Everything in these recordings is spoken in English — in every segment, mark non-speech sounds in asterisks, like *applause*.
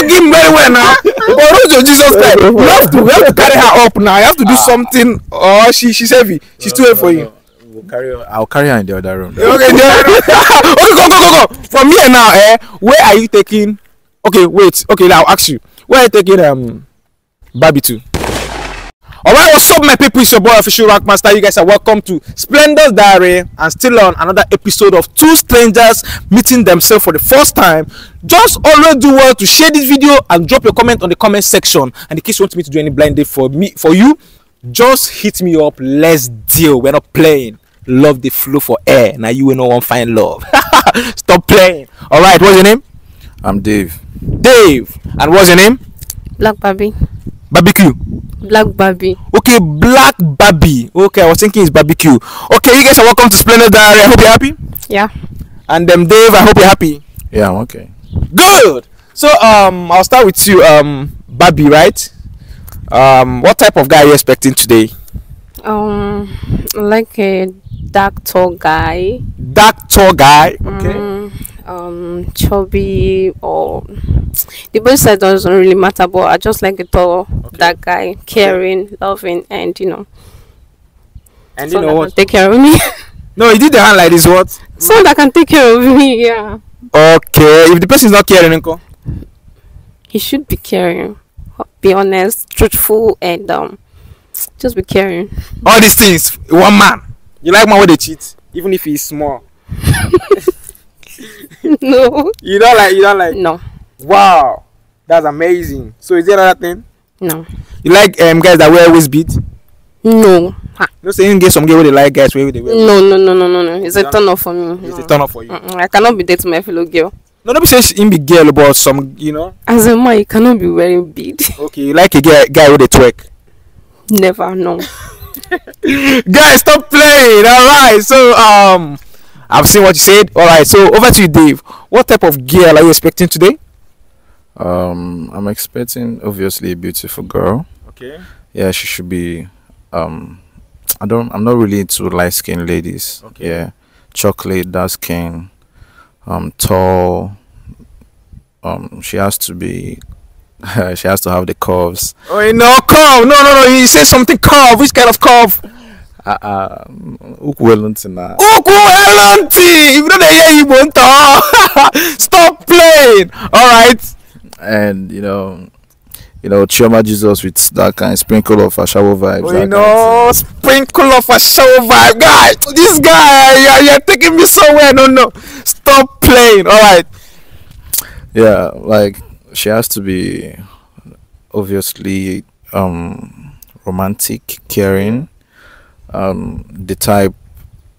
hug him very well now. *laughs* But Rojo Jesus Christ, *laughs* you have to, we have to carry her up now. You have to do something. Oh, she she's heavy. She's too heavy for you. We'll carry her. I'll carry her in the other room. Okay, then- *laughs* okay, go, go, go, go. From here now, eh? Where are you taking? Okay, wait. Okay, now I'll ask you. Where are you taking um, Barbie to? Alright, what's up, my people? It's your boy Official Rank Master. You guys are welcome to Splendor's Diary and still on another episode of two strangers meeting themselves for the first time. Just always do well to share this video and drop your comment on the comment section. And in case you want me to do any blind date for me, for you, just hit me up. Let's deal. We're not playing. Love the flow for air. Now you will no one find love. *laughs* Stop playing. Alright, what's your name? I'm Dave. Dave. And what's your name? Black Barbie. Barbecue. Black Barbie. Okay, Black Barbie. Okay, I was thinking it's barbecue. Okay, you guys are welcome to Splendor's Diary. I hope you're happy. Yeah. And um, Dave, I hope you're happy. Yeah, I'm okay. Good. So um, I'll start with you, um, Barbie, right? Um, what type of guy are you expecting today? Um, like a dark tall guy. Dark tall guy. Okay. Mm, um, chubby or the body size doesn't really matter, but I just like a tall dark guy, caring, loving, and you know, And you know what? take care of me. *laughs* No, he did the hand like this. What? someone that can take care of me. Yeah. Okay. If the person is not caring. He should be caring. Be honest, truthful, and um, just be caring. All these things, one man. You like man when they cheat, even if he's small. *laughs* *laughs* no. You don't like. You don't like. No. Wow, that's amazing. So is there another thing? No. You like um guys that wear waist beat? No. Ha. No saying get some girl where they like guys where they wear. No, no, no, no, no, no. It's a turn off for me. It's No. a turn off for you. Mm-mm, I cannot be dating my fellow girl. No, nobody says him be girl, but some you know. As a man, you cannot be wearing bead. *laughs* Okay, you like a guy, guy with a twerk. Never, no. *laughs* Guys, stop playing. All right. So um, I've seen what you said. All right. So over to you, Dave. What type of girl are you expecting today? Um, I'm expecting obviously a beautiful girl. Okay. Yeah, she should be. Um, I don't. I'm not really into light skinned ladies. Okay. Yeah, chocolate, dark skin, um, tall. Um, she has to be. *laughs* she has to have the curves. Oh no, curve. No, no, no. You say something curve. Which kind of curve? Uh, uh, Wellington. Uh, Uku LNT. If you don't hear you won't. *laughs* Stop playing. All right. and you know, you know, Chioma Jesus with that kind of sprinkle of a shower vibes. Oh, you kind of sprinkle of a show vibe, guy. This guy, you're, you're taking me somewhere. No, no, stop playing. All right. yeah, like she has to be obviously um romantic, caring, um the type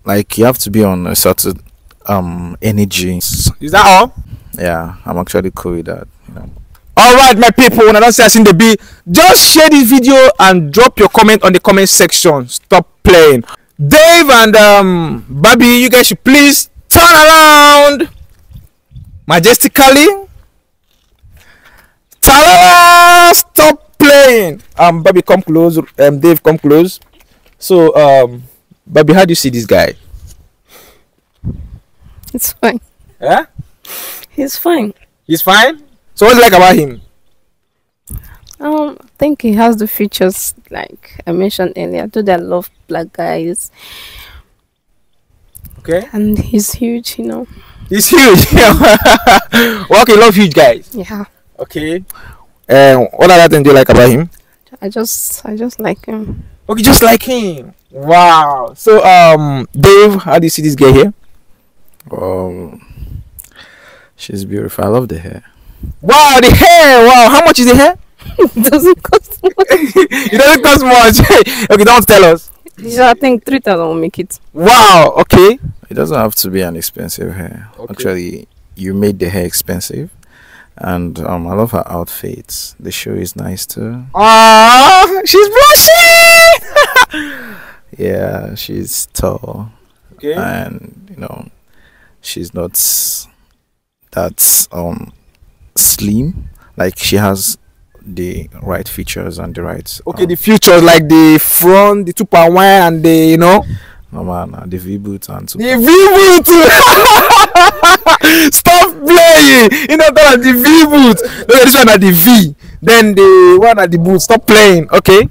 like you have to be on a certain um energy. Is that all? Yeah, I'm actually cool with that. You know. All right, my people. When I don't say I seen the beat, just share this video and drop your comment on the comment section. Stop playing. Dave and um Bobby, you guys should please turn around majestically. Turn around. Stop playing. Um, Bobby, come close. Um, Dave, come close. So, um, Bobby, how do you see this guy? It's fine. Yeah, He's fine. he's fine. So, what do you like about him? Um, I think he has the features like I mentioned earlier. Do I love black guys, Okay, and he's huge. You know. he's huge. *laughs* well, okay, love huge guys. Yeah. Okay. And what other thing do you like about him? I just, I just like him. Okay, just like him. Wow. So, um, Dave, how do you see this guy here? Um, she's beautiful. I love the hair. Wow, the hair. Wow, how much is the hair? it *laughs* doesn't cost *laughs* much. it doesn't cost much. *laughs* okay, don't tell us. Yeah, I think three thousand will make it. Wow. Okay. It doesn't have to be an expensive hair. Okay. Actually, you made the hair expensive, and um, I love her outfits. The show is nice too. Ah, she's blushing. Yeah, she's tall, okay. and you know, she's not that um slim. Like she has the right features and the right. Okay, um, the features like the front, the two point one, and the you know no man, the V boot and two. the Vivo too. *laughs* Stop playing. You know that at the V boot. Okay, this one at the V. Then the one at the boot. Stop playing. Okay.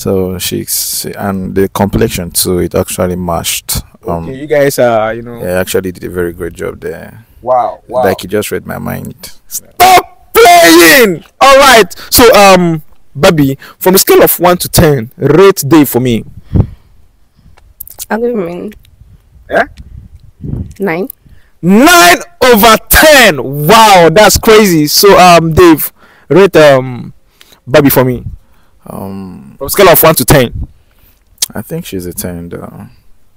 So she's and the complexion too. It actually matched. Um, okay, you guys are, you know. yeah, actually did a very great job there. Wow. Wow. Like you just read my mind. Stop playing. All right. So um, Baby, from a scale of one to ten, rate Dave for me. I'll give him Yeah. nine. Nine over ten. Wow, that's crazy. So um, Dave, rate um, Baby for me Um, from a scale of one to ten. I think she's a ten. Though.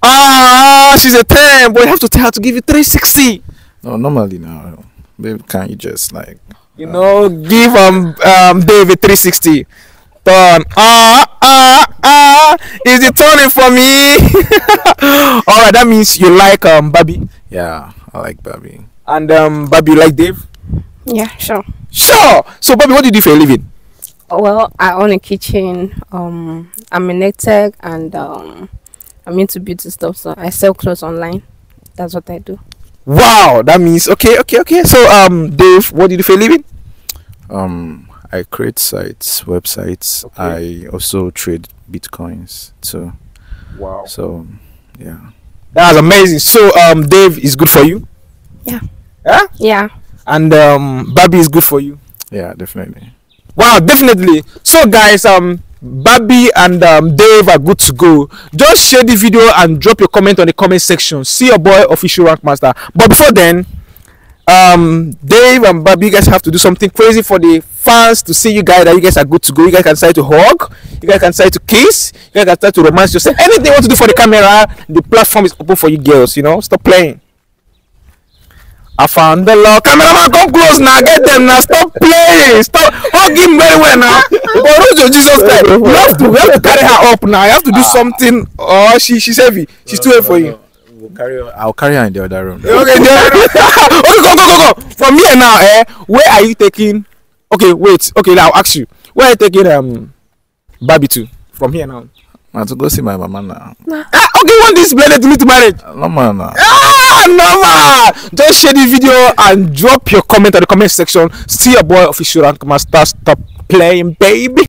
Ah, she's a 10, but you have to tell her to give you 360. No, normally now, babe, can't you just like You know, give um, um Dave a 360. Turn. Ah, ah, ah. Is it turning for me? *laughs* Alright, that means you like um Barbie. yeah, I like Barbie. And um Barbie, you like Dave? Yeah, sure. Sure. So, Barbie, what do you do for a living? Well, I own a kitchen. Um, I'm a net tech and um, I'm into beauty stuff. So I sell clothes online. That's what I do. Wow, that means okay, okay, okay. So, um, Dave, what do you do for a living? Um, I create sites, websites. Okay. I also trade bitcoins So, Wow, So, yeah. that's amazing. So, um, Dave is good for you. Yeah. Yeah. Yeah. And um, Barbie is good for you. Yeah, definitely. Wow, definitely. So, guys, um, Barbie and um, Dave are good to go. Just share the video and drop your comment on the comment section. See your boy official rank master. But before then, um, Dave and Barbie, you guys have to do something crazy for the fans to see you guys that you guys are good to go. You guys can start to hug. You guys can start to kiss. You guys can start to romance yourself. Anything you want to do for the camera, the platform is open for you girls. You know, stop playing. I found the law. Cameraman, come close now. Get them now. Stop playing. Stop. Hug him very well now. But Rojo, Jesus Christ. You have to, you have to carry her up now. You have to do something. Oh, she, she's heavy. She's too heavy for you. We'll carry her, I'll carry her in the other room. Okay, there. okay, *laughs* go, go, go, go. From here now, eh? Where are you taking? Okay, wait. Okay, now I'll ask you. Where are you taking um, Barbie to? From here now. I have to go see my mama now. Ah, okay, you want this blended to me to marriage? No man now. Ah, no man. Just share the video and drop your comment on the comment section. See your boy official rank master. Stop playing, baby.